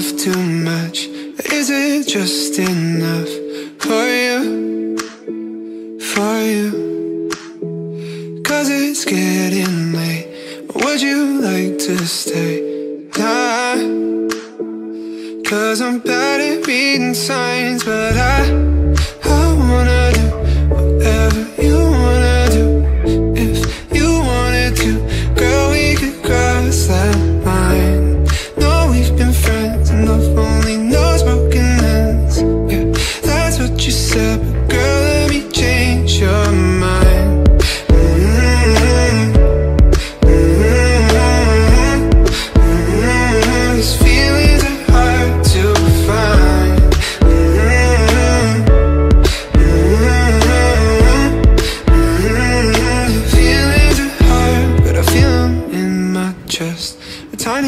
too much? Is it just enough for you? For you? Cause it's getting late. Would you like to stay? Nah. Cause I'm bad at reading signs, but I.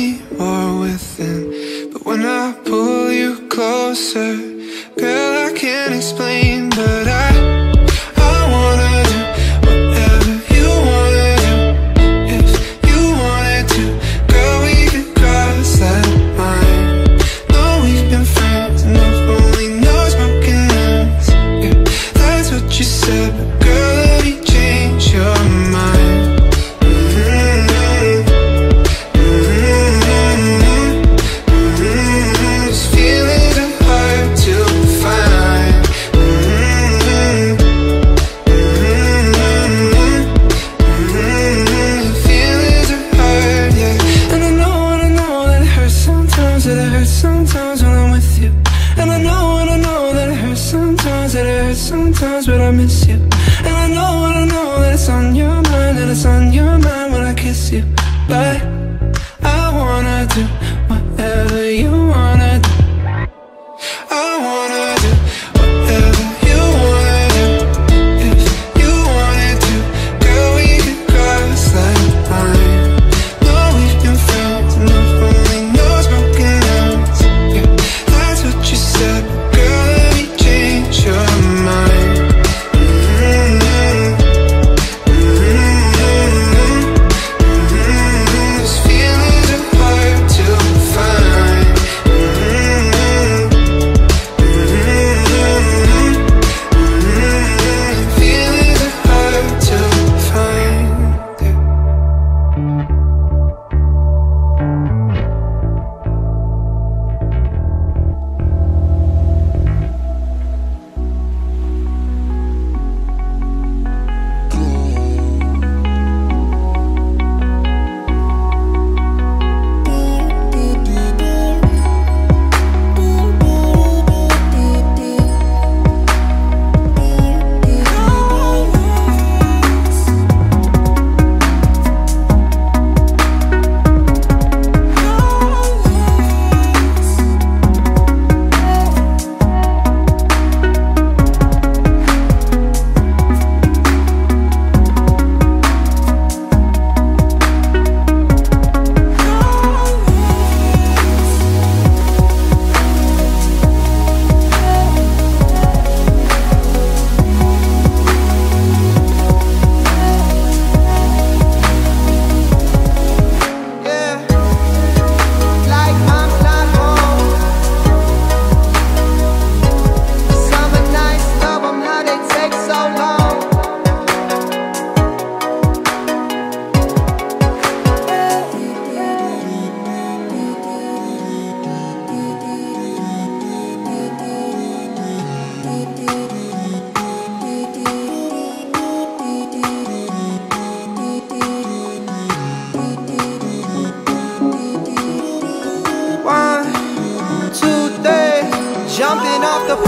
me Sometimes it hurts, sometimes but I miss you. And I know, and I know that it's on your mind That it's on your mind when I kiss you. But I wanna do whatever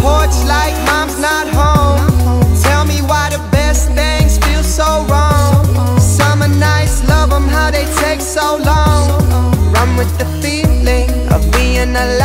porch like mom's not home. Tell me why the best things feel so wrong. Summer nights, love them how they take so long. Run with the feeling of being alive.